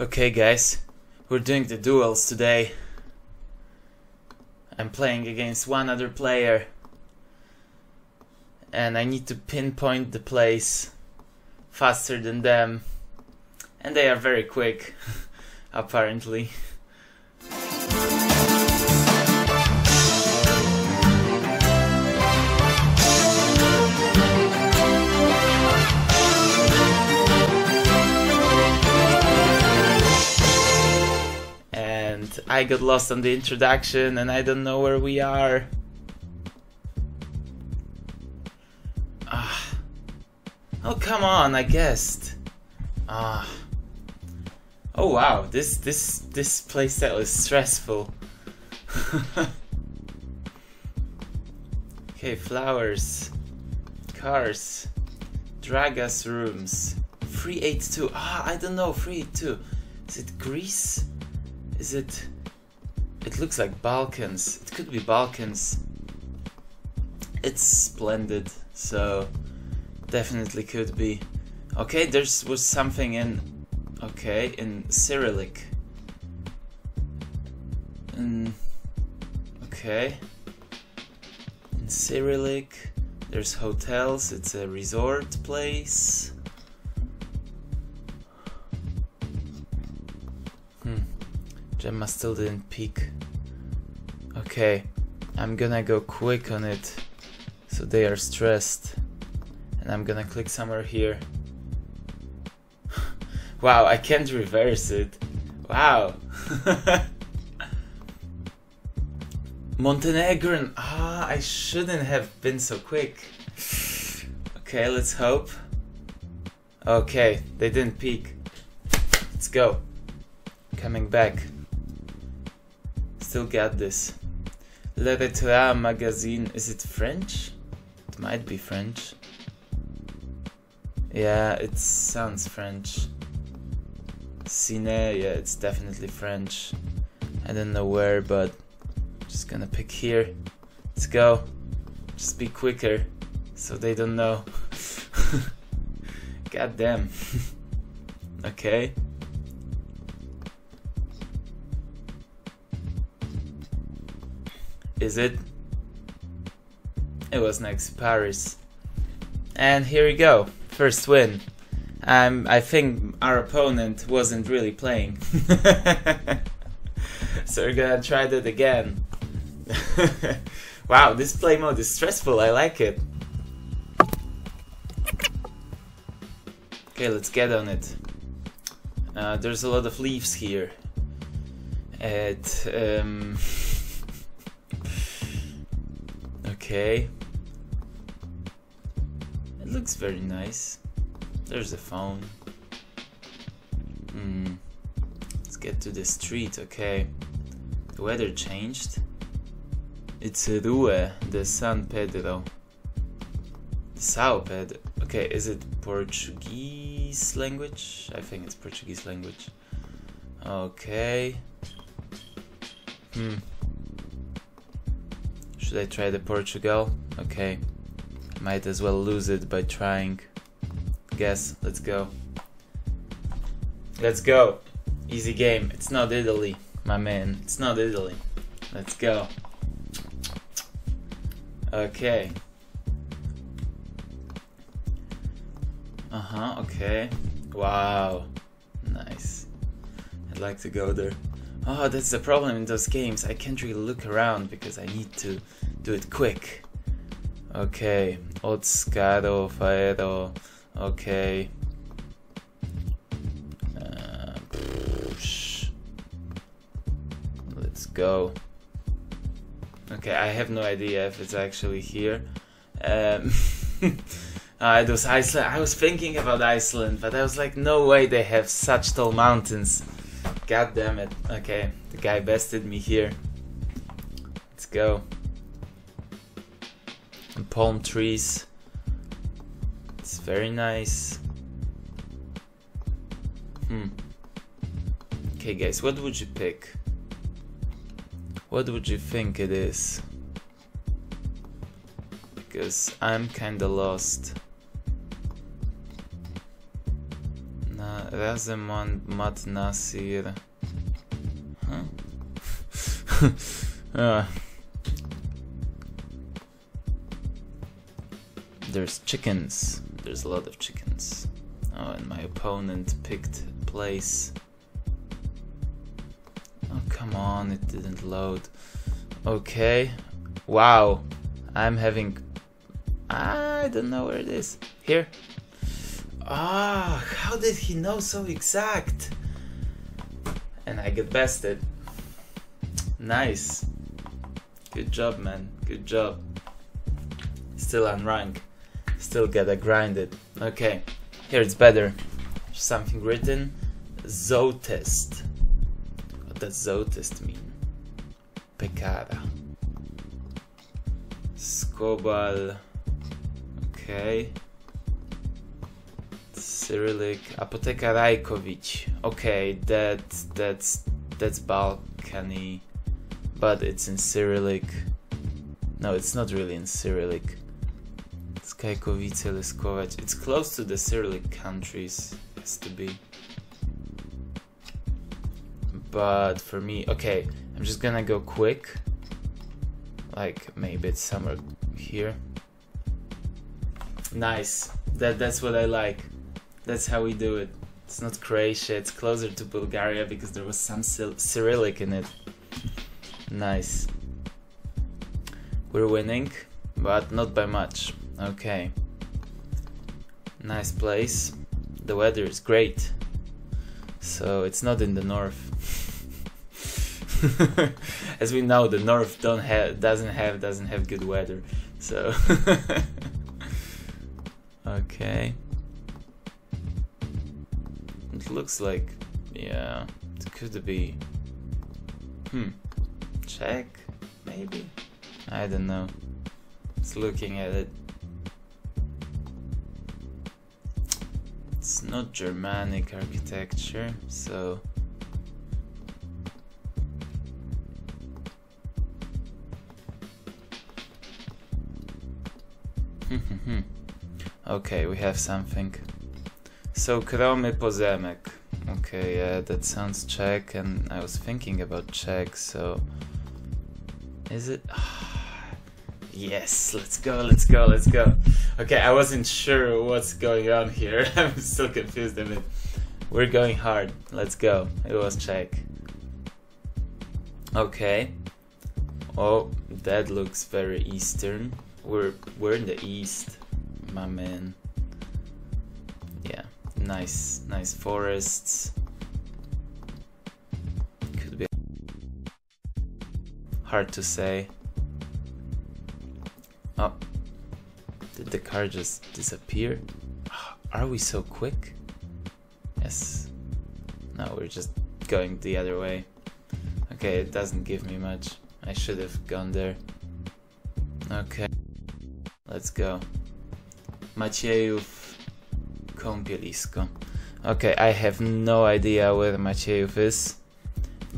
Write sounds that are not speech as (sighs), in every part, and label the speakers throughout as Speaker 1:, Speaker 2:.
Speaker 1: Okay guys, we're doing the duels today. I'm playing against one other player. And I need to pinpoint the place faster than them. And they are very quick, (laughs) apparently. I got lost on the introduction and I don't know where we are. Ah. Oh come on, I guessed. Ah. Oh wow, this this this playset is stressful. (laughs) okay, flowers, cars, drag us rooms. 382. Ah, I don't know. 382. Is it Greece? Is it... It looks like Balkans. It could be Balkans. It's splendid, so definitely could be. Okay, there was something in... Okay, in Cyrillic. In, okay. In Cyrillic, there's hotels, it's a resort place. Gemma still didn't peek. Okay, I'm gonna go quick on it so they are stressed. And I'm gonna click somewhere here. (laughs) wow, I can't reverse it. Wow. (laughs) Montenegrin. Ah, I shouldn't have been so quick. Okay, let's hope. Okay, they didn't peek. Let's go. Coming back. Still got this. Le Retrait magazine. Is it French? It might be French. Yeah, it sounds French. Cine, yeah, it's definitely French. I don't know where, but just gonna pick here. Let's go. Just be quicker, so they don't know. (laughs) God damn. (laughs) okay. Is it? It was next Paris. And here we go. First win. Um, I think our opponent wasn't really playing. (laughs) so we're gonna try that again. (laughs) wow, this play mode is stressful. I like it. Okay, let's get on it. Uh, there's a lot of leaves here. It, um... (laughs) okay. It looks very nice. There's a phone. Hmm. Let's get to the street, okay. The weather changed. It's Rue de San Pedro. Sao Pedro. Okay, is it Portuguese language? I think it's Portuguese language. Okay. Hmm. Should I try the Portugal? Okay. Might as well lose it by trying. Guess. Let's go. Let's go. Easy game. It's not Italy, my man. It's not Italy. Let's go. Okay. Uh-huh, okay. Wow. Nice. I'd like to go there. Oh, that's the problem in those games. I can't really look around because I need to do it quick. Okay. Otscaro, Faero. Okay. Uh, let's go. Okay, I have no idea if it's actually here. Um, (laughs) uh, Iceland. I was thinking about Iceland, but I was like, no way they have such tall mountains. God damn it. Okay, the guy bested me here. Let's go. And palm trees. It's very nice. Hmm. Okay, guys, what would you pick? What would you think it is? Because I'm kinda lost. Razemon Mat Nasir. Huh? uh. (laughs) There's chickens. There's a lot of chickens. Oh, and my opponent picked place. Oh, come on, it didn't load. Okay. Wow. I'm having... I don't know where it is. Here. Ah, how did he know so exact? And I get bested. Nice. Good job, man. Good job. Still unranked. Still gotta grind it. Okay. Here it's better. Something written. Zotest. What does Zotest mean? Pekara. Skobal. Okay. Cyrillic. Apoteka Rajkovic. Okay, that that's that's Balkany, but it's in Cyrillic. No, it's not really in Cyrillic. Skajkovice, Leskovac. It's close to the Cyrillic countries. Has to be. But for me, okay, I'm just gonna go quick. Like maybe it's somewhere here. Nice. That that's what I like. That's how we do it. It's not Croatia, it's closer to Bulgaria because there was some Cyrillic in it. Nice. We're winning, but not by much. Okay. Nice place. The weather is great. So it's not in the north. (laughs) As we know, the north don't have doesn't have doesn't have good weather. So (laughs) Okay. Looks like yeah, it could be Hmm. Czech maybe? I don't know. It's looking at it. It's not Germanic architecture, so (laughs) okay, we have something. So Kromy Pozemek. Okay, yeah, that sounds Czech, and I was thinking about Czech, so... Is it? (sighs) yes, let's go, let's go, let's go. Okay, I wasn't sure what's going on here. (laughs) I'm still confused a bit. We're going hard. Let's go. It was Czech. Okay. Oh, that looks very eastern. We're we're in the east, my man. Nice, nice forests. Could be hard to say. Oh, did the car just disappear? (gasps) Are we so quick? Yes. No, we're just going the other way. Okay, it doesn't give me much. I should have gone there. Okay. Let's go. Maciejów Kąpielisko. Okay, I have no idea where Maciejów is,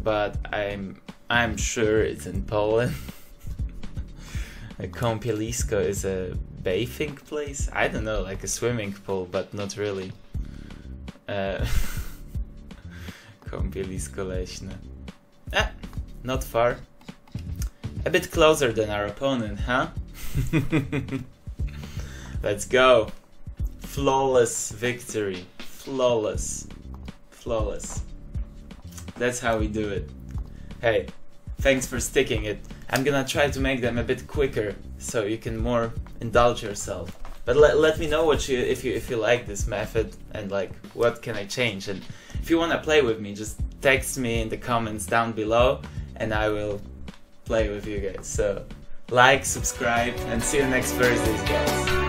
Speaker 1: but I'm I'm sure it's in Poland. (laughs) Kąpielisko is a bathing place? I don't know, like a swimming pool, but not really. Uh, (laughs) leśne. Ah, not far. A bit closer than our opponent, huh? (laughs) Let's go. Flawless victory. Flawless. Flawless. That's how we do it. Hey, thanks for sticking it. I'm gonna try to make them a bit quicker so you can more indulge yourself. But let, let me know what you if you if you like this method and like what can I change and if you wanna play with me just text me in the comments down below and I will play with you guys. So like, subscribe, and see you next Thursdays, guys.